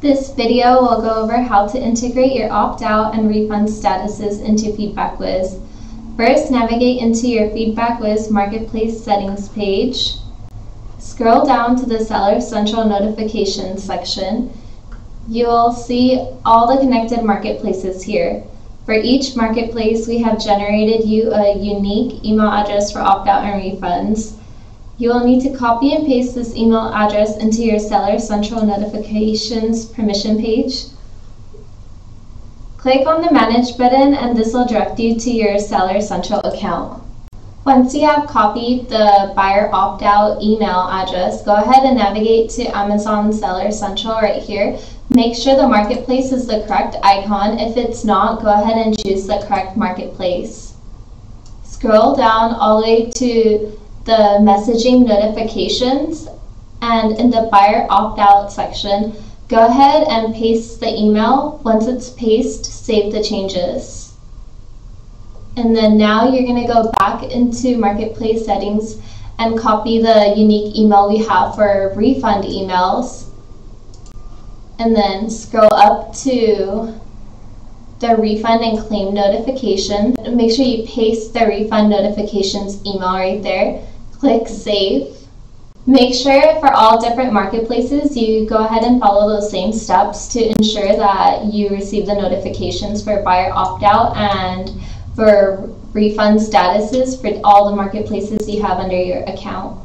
This video will go over how to integrate your opt-out and refund statuses into FeedbackWhiz. First, navigate into your FeedbackWhiz Marketplace settings page. Scroll down to the Seller Central Notifications section. You'll see all the connected marketplaces here. For each marketplace, we have generated you a unique email address for opt-out and refunds. You will need to copy and paste this email address into your Seller Central Notifications permission page. Click on the Manage button and this will direct you to your Seller Central account. Once you have copied the buyer opt-out email address, go ahead and navigate to Amazon Seller Central right here. Make sure the marketplace is the correct icon. If it's not, go ahead and choose the correct marketplace. Scroll down all the way to the messaging notifications and in the buyer opt-out section, go ahead and paste the email. Once it's pasted, save the changes. And then now you're going to go back into marketplace settings and copy the unique email we have for refund emails. And then scroll up to the refund and claim notification. Make sure you paste the refund notifications email right there. Click save. Make sure for all different marketplaces you go ahead and follow those same steps to ensure that you receive the notifications for buyer opt-out and for refund statuses for all the marketplaces you have under your account.